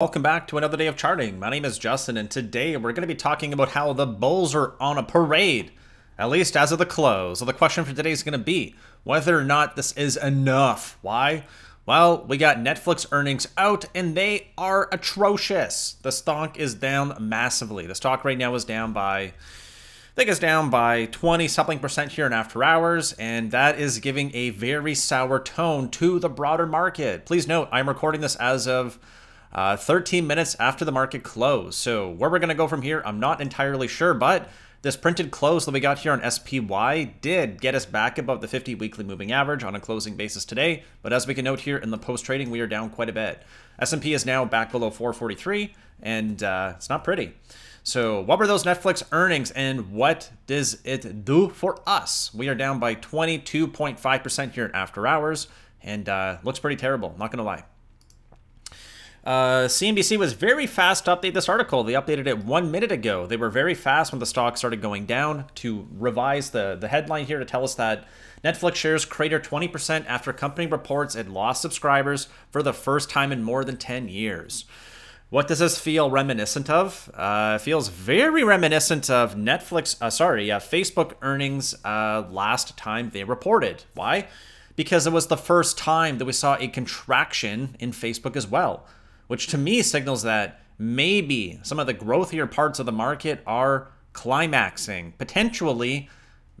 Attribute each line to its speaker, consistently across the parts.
Speaker 1: Welcome back to another day of charting. My name is Justin, and today we're going to be talking about how the Bulls are on a parade, at least as of the close. So the question for today is going to be whether or not this is enough. Why? Well, we got Netflix earnings out, and they are atrocious. The stock is down massively. The stock right now is down by, I think it's down by 20 something percent here in after hours, and that is giving a very sour tone to the broader market. Please note, I'm recording this as of uh, 13 minutes after the market closed. So where we're going to go from here, I'm not entirely sure, but this printed close that we got here on SPY did get us back above the 50 weekly moving average on a closing basis today. But as we can note here in the post trading, we are down quite a bit. S&P is now back below 443, and uh, it's not pretty. So what were those Netflix earnings and what does it do for us? We are down by 22.5% here in after hours and uh, looks pretty terrible, not going to lie. Uh, CNBC was very fast to update this article. They updated it one minute ago. They were very fast when the stock started going down to revise the, the headline here to tell us that Netflix shares crater 20% after company reports it lost subscribers for the first time in more than 10 years. What does this feel reminiscent of? Uh, feels very reminiscent of Netflix, uh, sorry, uh, Facebook earnings uh, last time they reported. Why? Because it was the first time that we saw a contraction in Facebook as well which to me signals that maybe some of the growthier parts of the market are climaxing, potentially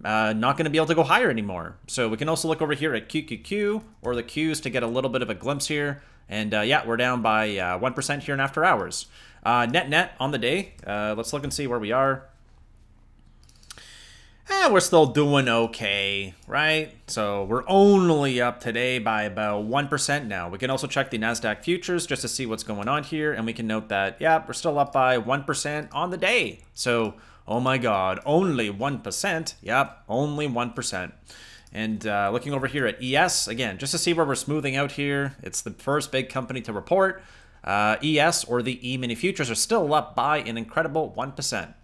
Speaker 1: uh, not going to be able to go higher anymore. So we can also look over here at QQQ or the Qs to get a little bit of a glimpse here. And uh, yeah, we're down by uh, 1% here in after hours. Uh, net net on the day, uh, let's look and see where we are eh, we're still doing okay, right? So we're only up today by about 1% now. We can also check the NASDAQ futures just to see what's going on here. And we can note that, yeah, we're still up by 1% on the day. So, oh my God, only 1%. Yep, only 1%. And uh, looking over here at ES, again, just to see where we're smoothing out here. It's the first big company to report. Uh, ES or the E-mini futures are still up by an incredible 1%.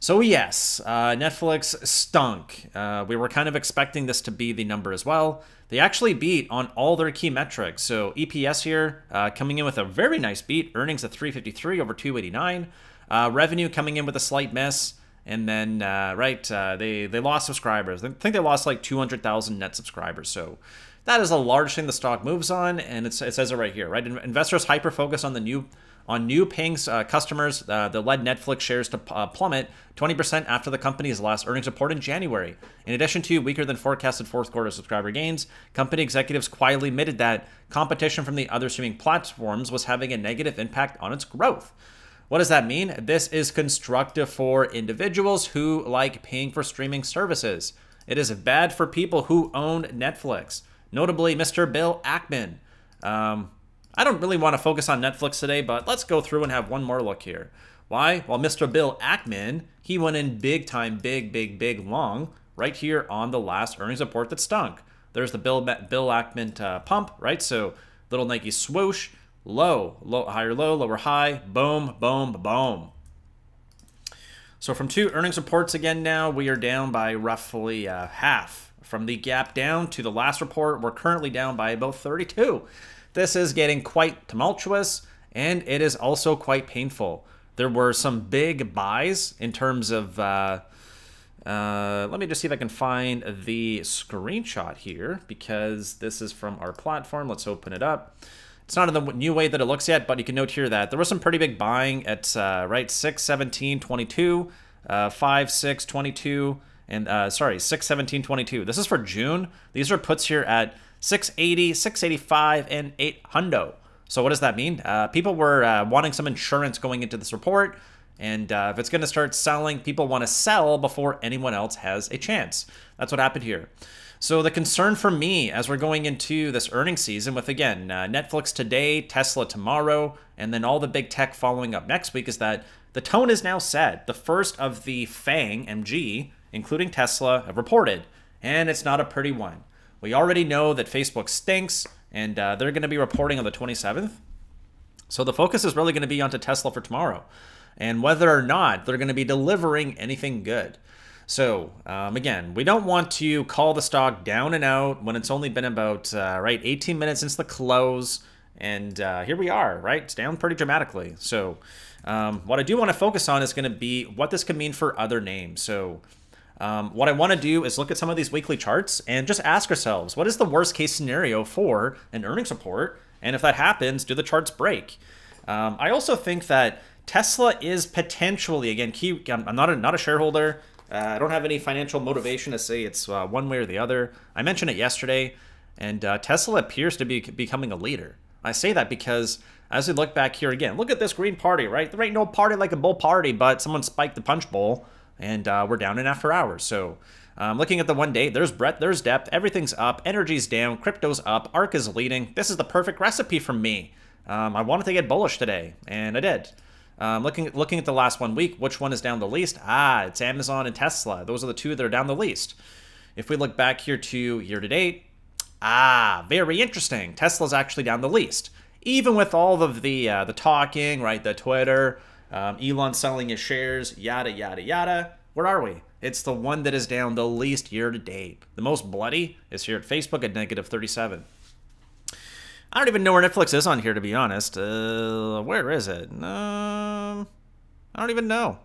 Speaker 1: So yes, uh, Netflix stunk. Uh, we were kind of expecting this to be the number as well. They actually beat on all their key metrics. So EPS here uh, coming in with a very nice beat, earnings at 353 over 289, uh, revenue coming in with a slight miss, and then uh, right uh, they they lost subscribers. I think they lost like 200,000 net subscribers. So that is a large thing the stock moves on, and it says it right here, right? Investors hyper focus on the new on new paying uh, customers uh, that led Netflix shares to uh, plummet 20% after the company's last earnings report in January. In addition to weaker than forecasted fourth quarter subscriber gains, company executives quietly admitted that competition from the other streaming platforms was having a negative impact on its growth. What does that mean? This is constructive for individuals who like paying for streaming services. It is bad for people who own Netflix, notably Mr. Bill Ackman. Um, I don't really want to focus on Netflix today, but let's go through and have one more look here. Why? Well, Mr. Bill Ackman, he went in big time, big, big, big long right here on the last earnings report that stunk. There's the Bill Bill Ackman uh, pump, right? So little Nike swoosh, low, low, higher low, lower high, boom, boom, boom. So from two earnings reports again now, we are down by roughly uh, half. From the gap down to the last report, we're currently down by about 32. This is getting quite tumultuous and it is also quite painful. There were some big buys in terms of. Uh, uh, let me just see if I can find the screenshot here because this is from our platform. Let's open it up. It's not in the new way that it looks yet, but you can note here that there was some pretty big buying at uh, right 6, 17, 22, uh, 5, 6, 22, and uh, sorry, 6, 17, 22. This is for June. These are puts here at 680, 685, and 800. So what does that mean? Uh, people were uh, wanting some insurance going into this report, and uh, if it's going to start selling, people want to sell before anyone else has a chance. That's what happened here. So the concern for me as we're going into this earnings season with, again, uh, Netflix today, Tesla tomorrow, and then all the big tech following up next week is that the tone is now set. The first of the FANG MG, including Tesla, have reported, and it's not a pretty one. We already know that Facebook stinks, and uh, they're going to be reporting on the 27th. So the focus is really going to be onto Tesla for tomorrow, and whether or not they're going to be delivering anything good. So um, again, we don't want to call the stock down and out when it's only been about uh, right 18 minutes since the close. And uh, here we are, right? It's down pretty dramatically. So um, what I do want to focus on is going to be what this can mean for other names. So um, what I want to do is look at some of these weekly charts and just ask ourselves, what is the worst case scenario for an earnings report? And if that happens, do the charts break? Um, I also think that Tesla is potentially, again, key. I'm not a, not a shareholder. Uh, I don't have any financial motivation to say it's uh, one way or the other. I mentioned it yesterday, and uh, Tesla appears to be becoming a leader. I say that because as we look back here again, look at this green party, right? There ain't no party like a bull party, but someone spiked the punch bowl and uh, we're down in after hours. So um, looking at the one day, there's breadth, there's depth, everything's up, energy's down, crypto's up, ARK is leading. This is the perfect recipe for me. Um, I wanted to get bullish today, and I did. Um, looking, looking at the last one week, which one is down the least? Ah, it's Amazon and Tesla. Those are the two that are down the least. If we look back here to year to date, ah, very interesting. Tesla's actually down the least. Even with all of the uh, the talking, right, the Twitter, um, Elon selling his shares, yada, yada, yada. Where are we? It's the one that is down the least year to date. The most bloody is here at Facebook at negative 37. I don't even know where Netflix is on here, to be honest. Uh, where is it? Um, I don't even know.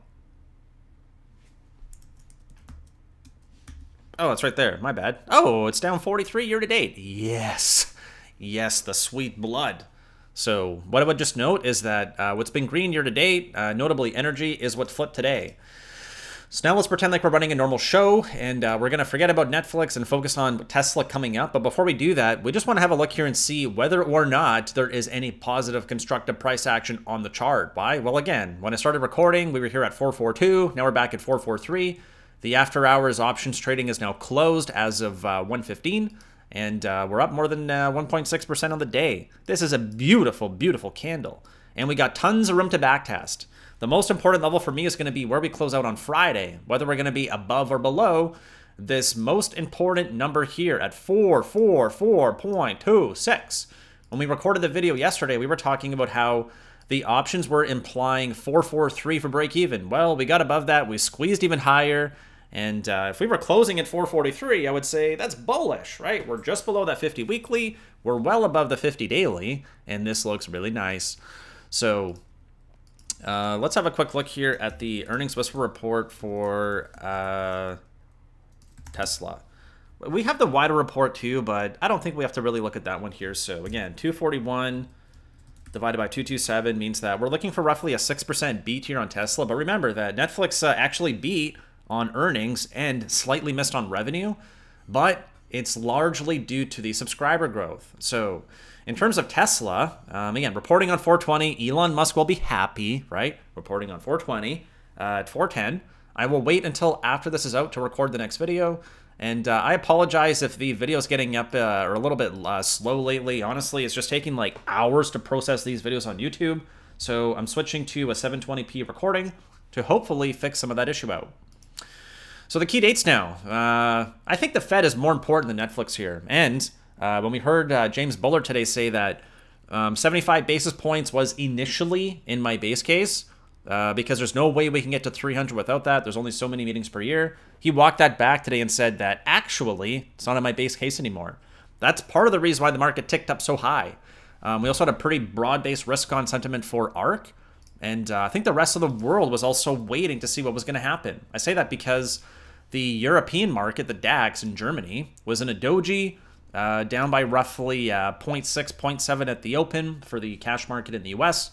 Speaker 1: Oh, it's right there. My bad. Oh, it's down 43 year to date. Yes. Yes, the sweet blood. So what I would just note is that uh, what's been green year to date, uh, notably energy, is what flipped today. So now let's pretend like we're running a normal show and uh, we're going to forget about Netflix and focus on Tesla coming up. But before we do that, we just want to have a look here and see whether or not there is any positive constructive price action on the chart. Why? Well, again, when I started recording, we were here at 442. Now we're back at 443. The after hours options trading is now closed as of uh, 115 and uh, we're up more than 1.6% uh, on the day. This is a beautiful, beautiful candle. And we got tons of room to backtest. The most important level for me is going to be where we close out on Friday, whether we're going to be above or below this most important number here at 444.26. When we recorded the video yesterday, we were talking about how the options were implying 443 for break even. Well, we got above that, we squeezed even higher, and uh, if we were closing at 443, I would say that's bullish, right? We're just below that 50 weekly. We're well above the 50 daily, and this looks really nice. So uh, let's have a quick look here at the earnings whisper report for uh, Tesla. We have the wider report too, but I don't think we have to really look at that one here. So again, 241 divided by 227 means that we're looking for roughly a 6% beat here on Tesla. But remember that Netflix uh, actually beat on earnings and slightly missed on revenue, but it's largely due to the subscriber growth. So, in terms of Tesla, um, again, reporting on 420, Elon Musk will be happy, right? Reporting on 420 uh, at 410. I will wait until after this is out to record the next video. And uh, I apologize if the video's getting up uh, or a little bit uh, slow lately. Honestly, it's just taking like hours to process these videos on YouTube. So I'm switching to a 720p recording to hopefully fix some of that issue out. So the key dates now. Uh, I think the Fed is more important than Netflix here. And uh, when we heard uh, James Bullard today say that um, 75 basis points was initially in my base case, uh, because there's no way we can get to 300 without that. There's only so many meetings per year. He walked that back today and said that actually it's not in my base case anymore. That's part of the reason why the market ticked up so high. Um, we also had a pretty broad-based risk on sentiment for ARK, And uh, I think the rest of the world was also waiting to see what was going to happen. I say that because the European market, the DAX in Germany, was in a doji, uh, down by roughly uh, 0.6, 0.7 at the open for the cash market in the US.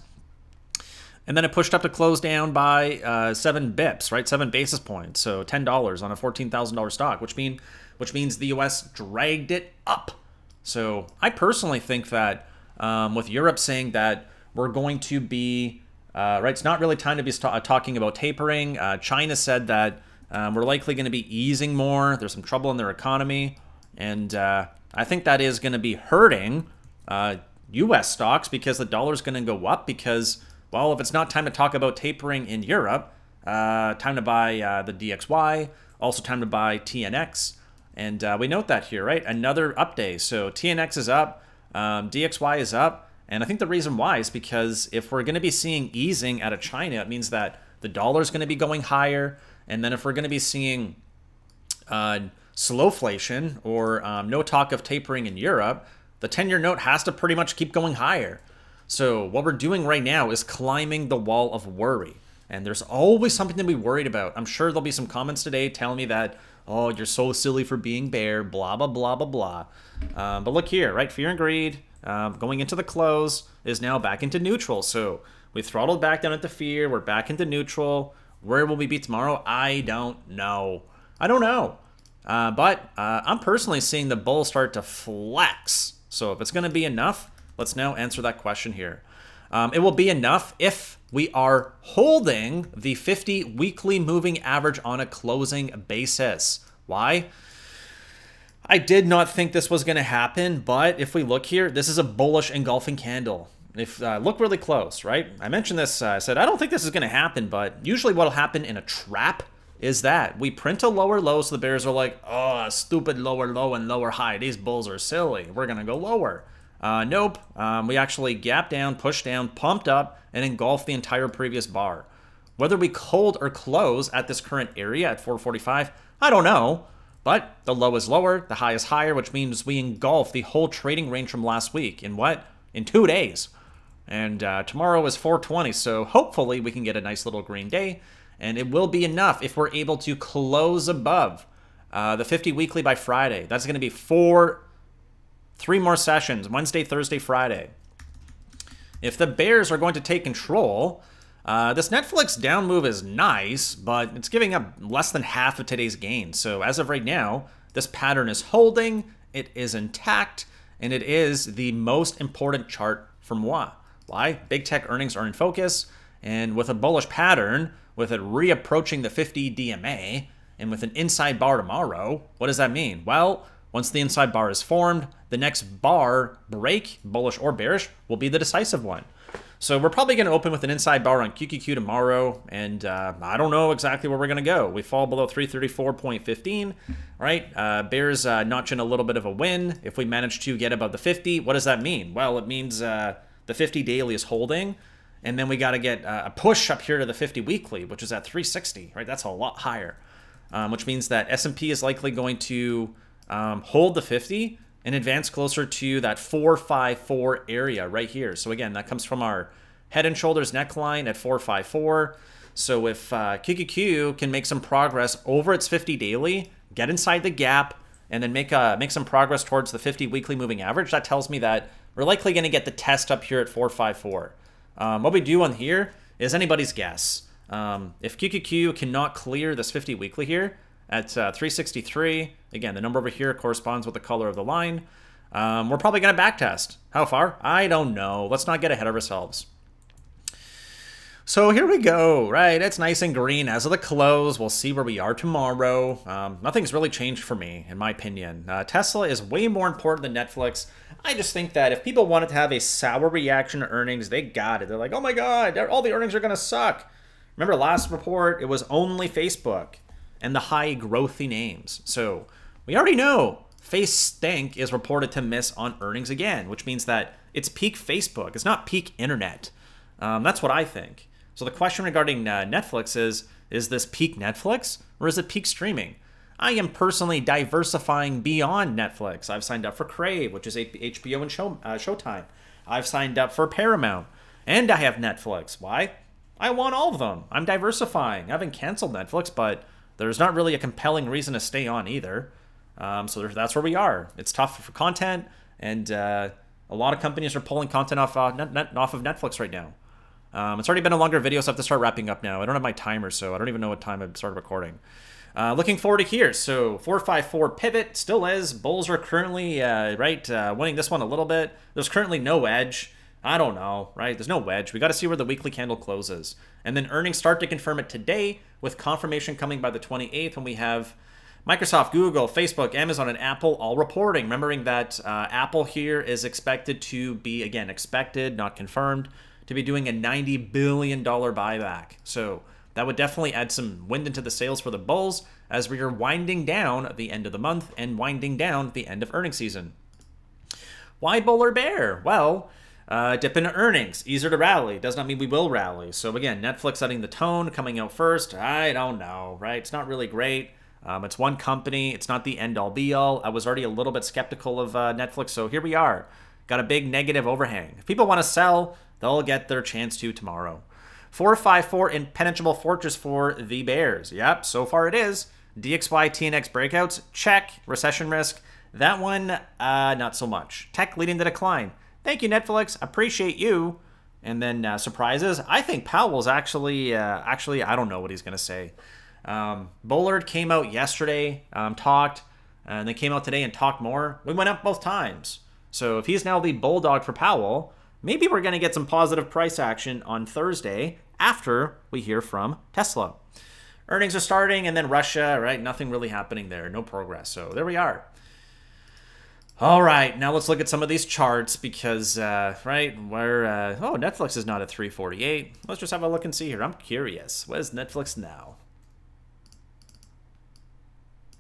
Speaker 1: And then it pushed up to close down by uh, seven bips, right? Seven basis points. So $10 on a $14,000 stock, which mean which means the US dragged it up. So I personally think that um, with Europe saying that we're going to be, uh, right, it's not really time to be talking about tapering. Uh, China said that um, we're likely going to be easing more. There's some trouble in their economy. And uh, I think that is going to be hurting uh, U.S. stocks because the dollar is going to go up because, well, if it's not time to talk about tapering in Europe, uh, time to buy uh, the DXY, also time to buy TNX. And uh, we note that here, right? Another update. So TNX is up, um, DXY is up. And I think the reason why is because if we're going to be seeing easing out of China, it means that the dollar is going to be going higher. And then if we're going to be seeing uh, slowflation or um, no talk of tapering in Europe, The 10 year note has to pretty much keep going higher. So, what we're doing right now is climbing the wall of worry. And there's always something to be worried about. I'm sure there'll be some comments today telling me that, oh, you're so silly for being bear, blah, blah, blah, blah, blah. Um, but look here, right? Fear and greed um, going into the close is now back into neutral. So we throttled back down into fear. We're back into neutral. Where will we be tomorrow? I don't know. I don't know. Uh, but uh, I'm personally seeing the bull start to flex. So if it's going to be enough, let's now answer that question here. Um, it will be enough if we are holding the 50 weekly moving average on a closing basis. Why? I did not think this was going to happen, but if we look here, this is a bullish engulfing candle. If uh, look really close, right? I mentioned this. Uh, I said I don't think this is going to happen, but usually what'll happen in a trap is that we print a lower low, so the bears are like, "Oh, stupid lower low and lower high. These bulls are silly. We're gonna go lower." Uh, nope. Um, we actually gap down, push down, pumped up, and engulf the entire previous bar. Whether we hold or close at this current area at 445, I don't know. But the low is lower, the high is higher, which means we engulf the whole trading range from last week in what? In two days. And uh, tomorrow is 420, so hopefully we can get a nice little green day. And it will be enough if we're able to close above uh, the 50 weekly by Friday. That's going to be four, three more sessions Wednesday, Thursday, Friday. If the Bears are going to take control, uh, this Netflix down move is nice, but it's giving up less than half of today's gain. So as of right now, this pattern is holding, it is intact, and it is the most important chart for moi. Why? Big tech earnings are in focus, and with a bullish pattern, with it reapproaching the 50 DMA, and with an inside bar tomorrow, what does that mean? Well, once the inside bar is formed, the next bar break, bullish or bearish, will be the decisive one. So we're probably going to open with an inside bar on QQQ tomorrow, and uh, I don't know exactly where we're going to go. We fall below 334.15, right? Uh, Bears uh, notching a little bit of a win. If we manage to get above the 50, what does that mean? Well, it means uh, the 50 daily is holding, and then we got to get uh, a push up here to the 50 weekly, which is at 360, right? That's a lot higher, um, which means that S&P is likely going to um, hold the 50, and advance closer to that 454 area right here. So again, that comes from our head and shoulders neckline at 454. So if uh, QQQ can make some progress over its 50 daily, get inside the gap, and then make a, make some progress towards the 50 weekly moving average, that tells me that we're likely going to get the test up here at 454. Um, what we do on here is anybody's guess. Um, if QQQ cannot clear this 50 weekly here, at uh, 363. Again, the number over here corresponds with the color of the line. Um, we're probably going to backtest. How far? I don't know. Let's not get ahead of ourselves. So here we go, right? It's nice and green as of the close. We'll see where we are tomorrow. Um, nothing's really changed for me, in my opinion. Uh, Tesla is way more important than Netflix. I just think that if people wanted to have a sour reaction to earnings, they got it. They're like, oh my God, all the earnings are going to suck. Remember last report, it was only Facebook and the high growthy names. So we already know Face Stank is reported to miss on earnings again, which means that it's peak Facebook. It's not peak internet. Um, that's what I think. So the question regarding uh, Netflix is, is this peak Netflix or is it peak streaming? I am personally diversifying beyond Netflix. I've signed up for Crave, which is HBO and Show, uh, Showtime. I've signed up for Paramount, and I have Netflix. Why? I want all of them. I'm diversifying. I haven't canceled Netflix, but there's not really a compelling reason to stay on either. Um, so that's where we are. It's tough for content, and uh, a lot of companies are pulling content off uh, net, net, off of Netflix right now. Um, it's already been a longer video, so I have to start wrapping up now. I don't have my timer, so I don't even know what time I started recording. Uh, looking forward to here. So 454 pivot still is. Bulls are currently uh, right uh, winning this one a little bit. There's currently no edge. I don't know, right? There's no wedge. We got to see where the weekly candle closes. And then earnings start to confirm it today with confirmation coming by the 28th when we have Microsoft, Google, Facebook, Amazon, and Apple all reporting. Remembering that uh, Apple here is expected to be, again, expected, not confirmed, to be doing a $90 billion buyback. So that would definitely add some wind into the sails for the Bulls as we are winding down at the end of the month and winding down the end of earnings season. Why bull or bear? Well, uh, dip into earnings, easier to rally. Does not mean we will rally. So again, Netflix setting the tone, coming out first. I don't know, right? It's not really great. Um, it's one company. It's not the end all be all. I was already a little bit skeptical of uh, Netflix, so here we are. Got a big negative overhang. If people want to sell, they'll get their chance to tomorrow. 454 impenetrable fortress for the Bears. Yep, so far it is. DXY TNX breakouts, check. Recession risk, that one, uh, not so much. Tech leading the decline. Thank you, Netflix. Appreciate you. And then uh, surprises. I think Powell's actually, uh, actually, I don't know what he's going to say. Um, Bullard came out yesterday, um, talked, and then came out today and talked more. We went up both times. So if he's now the bulldog for Powell, maybe we're going to get some positive price action on Thursday after we hear from Tesla. Earnings are starting, and then Russia, right? Nothing really happening there, no progress. So there we are. All right, now let's look at some of these charts because, uh, right, where, uh, oh, Netflix is not at 348. Let's just have a look and see here. I'm curious. What is Netflix now?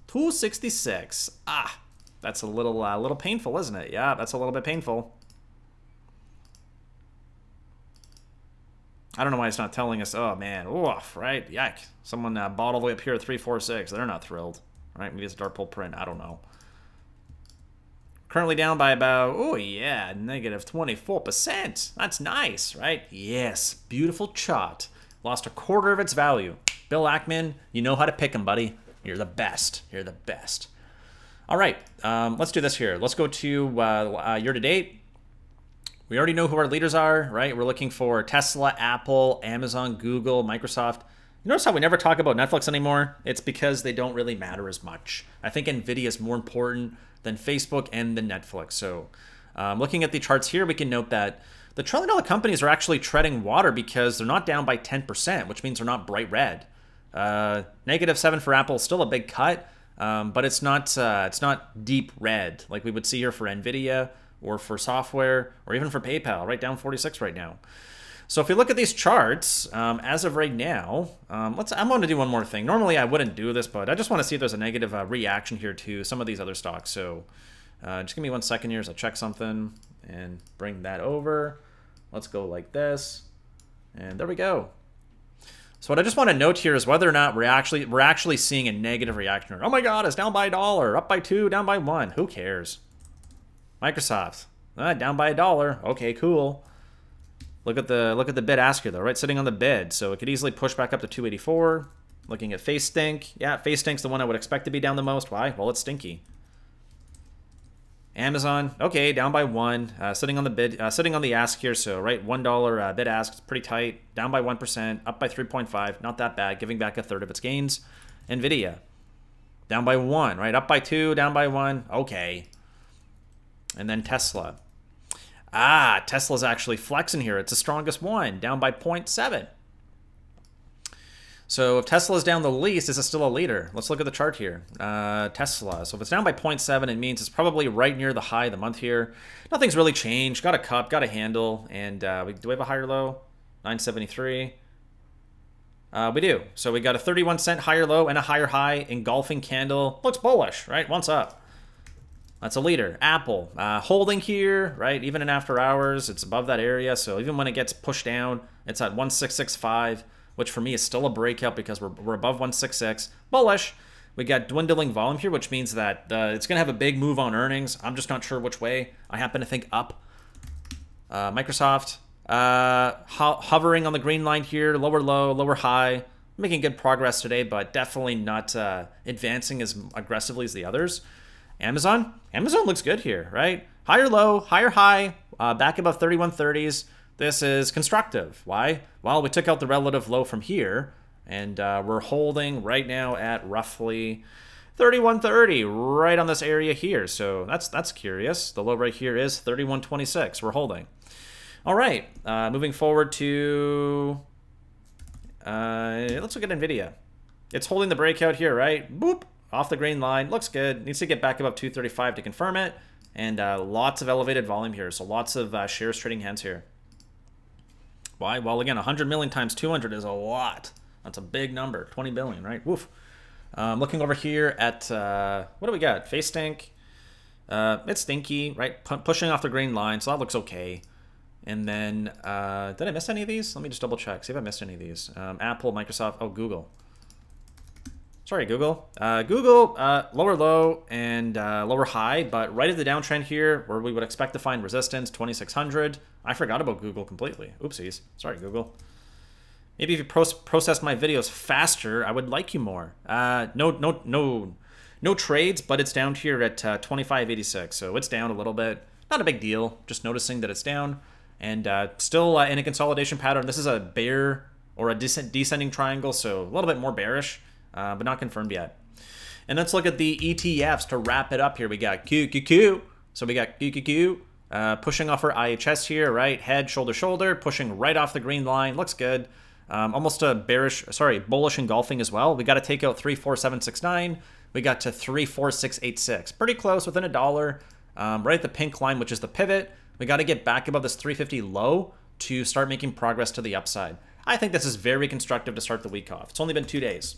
Speaker 1: 266. Ah, that's a little, uh, little painful, isn't it? Yeah, that's a little bit painful. I don't know why it's not telling us, oh man, oof, right? Yuck. Someone uh, bought all the way up here at 346. They're not thrilled. Right? Maybe it's a dark pool print. I don't know. Currently down by about, oh yeah, negative 24%. That's nice, right? Yes, beautiful chart. Lost a quarter of its value. Bill Ackman, you know how to pick them, buddy. You're the best. You're the best. All right, um, let's do this here. Let's go to uh, uh, year to date. We already know who our leaders are, right? We're looking for Tesla, Apple, Amazon, Google, Microsoft. You notice how we never talk about Netflix anymore? It's because they don't really matter as much. I think NVIDIA is more important than Facebook and the Netflix. So um, looking at the charts here, we can note that the trillion dollar companies are actually treading water because they're not down by 10%, which means they're not bright red. Uh, negative seven for Apple, is still a big cut, um, but it's not uh, it's not deep red like we would see here for Nvidia or for software or even for PayPal, right down 46 right now. So if you look at these charts, um, as of right now, um, let's. I'm going to do one more thing. Normally I wouldn't do this, but I just want to see if there's a negative uh, reaction here to some of these other stocks. So uh, just give me one second here as I check something and bring that over. Let's go like this, and there we go. So what I just want to note here is whether or not we're actually we're actually seeing a negative reaction. Oh my God, it's down by a dollar, up by two, down by one. Who cares? Microsoft, uh, down by a dollar. Okay, cool. Look at the look at the bid ask here though, right? Sitting on the bid. So it could easily push back up to 284. Looking at face stink, Yeah, face stink's the one I would expect to be down the most. Why? Well, it's stinky. Amazon, okay, down by one, uh, sitting on the bid, uh, sitting on the ask here. So right, one dollar uh, bid ask, pretty tight, down by one percent, up by three point five, not that bad, giving back a third of its gains. Nvidia, down by one, right, up by two, down by one, okay. And then Tesla, Ah, Tesla's actually flexing here. It's the strongest one, down by 0.7. So if Tesla's down the least, is it still a leader? Let's look at the chart here. Uh, Tesla. So if it's down by 0.7, it means it's probably right near the high of the month here. Nothing's really changed. Got a cup, got a handle, and uh, we, do we have a higher low? 973. Uh, we do. So we got a 31 cent higher low and a higher high engulfing candle. Looks bullish, right? Once up. That's a leader. Apple uh, holding here, right? Even in after hours, it's above that area. So even when it gets pushed down, it's at 1665, which for me is still a breakout because we're, we're above 166. Bullish. We got dwindling volume here, which means that uh, it's going to have a big move on earnings. I'm just not sure which way. I happen to think up. Uh, Microsoft uh, ho hovering on the green line here, lower low, lower high. Making good progress today, but definitely not uh, advancing as aggressively as the others. Amazon, Amazon looks good here, right? Higher low, higher high, uh, back above 3130s. This is constructive. Why? Well, we took out the relative low from here, and uh, we're holding right now at roughly 3130, right on this area here. So that's that's curious. The low right here is 3126. We're holding. All right, uh, moving forward to uh, let's look at Nvidia. It's holding the breakout here, right? Boop off the green line. Looks good. Needs to get back above 235 to confirm it. And uh, lots of elevated volume here. So lots of uh, shares trading hands here. Why? Well, again, 100 million times 200 is a lot. That's a big number. 20 billion, right? Woof. Um, looking over here at, uh, what do we got? FaceStink. Uh, it's stinky, right? P pushing off the green line, so that looks okay. And then, uh, did I miss any of these? Let me just double check, see if I missed any of these. Um, Apple, Microsoft, oh, Google. Sorry, Google. Uh, Google, uh, lower low and uh, lower high, but right at the downtrend here, where we would expect to find resistance, 2600. I forgot about Google completely. Oopsies. Sorry, Google. Maybe if you pro processed my videos faster, I would like you more. Uh, no, no, no, no trades, but it's down here at uh, 2586, so it's down a little bit. Not a big deal. Just noticing that it's down, and uh, still in a consolidation pattern. This is a bear or a descending triangle, so a little bit more bearish uh, but not confirmed yet. And let's look at the ETFs to wrap it up here. We got QQQ. So we got QQQ uh, pushing off our IHS here, right? Head, shoulder, shoulder, pushing right off the green line. Looks good. Um, almost a bearish, sorry, bullish engulfing as well. We got to take out 34769. We got to 34686. Pretty close, within a dollar. Um, right at the pink line, which is the pivot. We got to get back above this 350 low to start making progress to the upside. I think this is very constructive to start the week off. It's only been two days.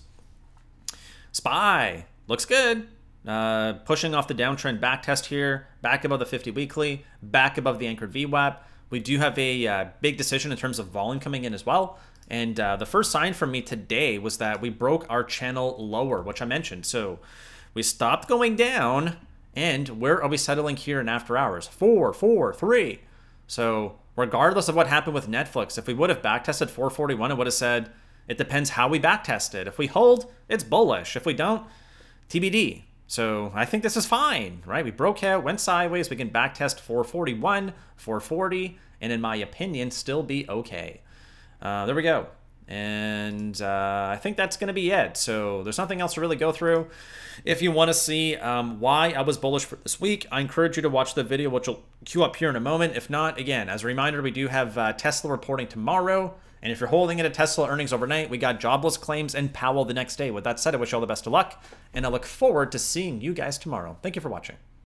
Speaker 1: SPY looks good. Uh, pushing off the downtrend back test here, back above the 50 weekly, back above the anchored VWAP. We do have a uh, big decision in terms of volume coming in as well. And uh, the first sign for me today was that we broke our channel lower, which I mentioned. So we stopped going down. And where are we settling here in after hours? Four, four, three. So regardless of what happened with Netflix, if we would have backtested 441, it would have said, it depends how we backtest it. If we hold, it's bullish. If we don't, TBD. So I think this is fine, right? We broke out, went sideways. We can backtest 441, 440, and in my opinion, still be okay. Uh, there we go. And uh, I think that's going to be it. So there's nothing else to really go through. If you want to see um, why I was bullish for this week, I encourage you to watch the video, which will queue up here in a moment. If not, again, as a reminder, we do have uh, Tesla reporting tomorrow. And if you're holding it at Tesla earnings overnight, we got jobless claims and Powell the next day. With that said, I wish you all the best of luck, and I look forward to seeing you guys tomorrow. Thank you for watching.